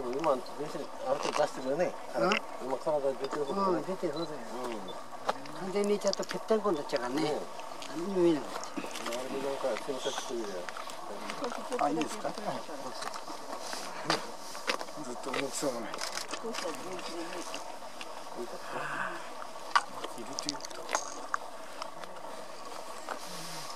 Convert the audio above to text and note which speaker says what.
Speaker 1: でも今、電車ある程度出してるよね。
Speaker 2: うん
Speaker 1: 今、体出てるほどね。
Speaker 2: うん出てるそうよ
Speaker 1: うん。
Speaker 2: 完全にちゃうとぺったんこになっちゃうからね
Speaker 1: ね
Speaker 2: 何にも見えなくなっちゃ
Speaker 1: あれでなんか？洗濯してるじ
Speaker 3: あ、いいですかずっと動きそうもない。